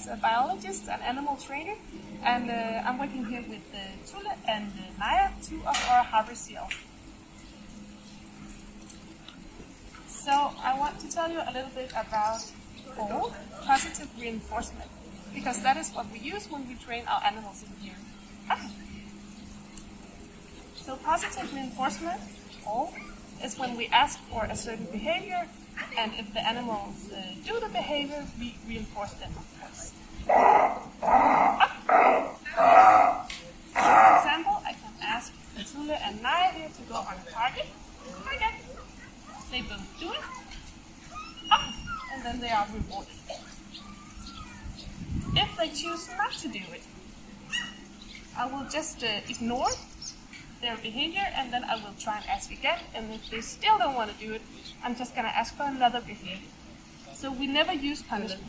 as a biologist and animal trainer. And uh, I'm working here with uh, Tule and uh, Naya, two of our harbor seals. So I want to tell you a little bit about OLD, positive reinforcement, because that is what we use when we train our animals in here. Ah. So positive reinforcement, OLD, is when we ask for a certain behavior, and if the animals uh, do the behavior, we reinforce them, of course. For example, I can ask Tule and here to go on a target. Target. They both do it. And then they are rewarded. If they choose not to do it, I will just uh, ignore their behavior and then I will try and ask again. And if they still don't want to do it, I'm just going to ask for another behavior. So we never use punishment.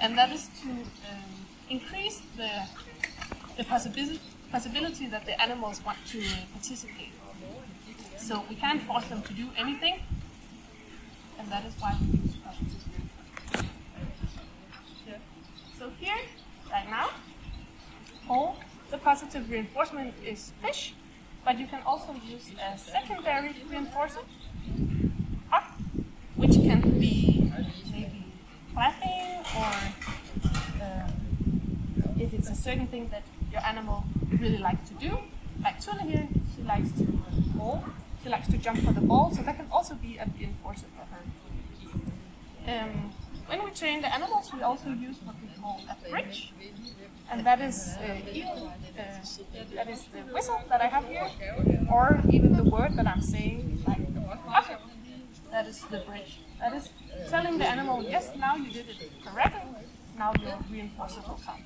And that is to um, increase the, the possibility, possibility that the animals want to uh, participate. So we can't force them to do anything, and that is why we use So here, right now, all the positive reinforcement is fish, but you can also use a secondary reinforcement, up, which can be maybe clapping or um, if it's a certain thing that your animal really likes to do. Like Tula here, she likes to bowl, she likes to jump for the ball, so that can also be a reinforcer for her. Um, when we train the animals, we also use what we call a bridge, and that is uh, either, uh, that is the whistle that I have here, or even the word that I'm saying, like okay. That is the bridge. That is telling the animal, yes, now you did it correctly. Now your reinforcer will come.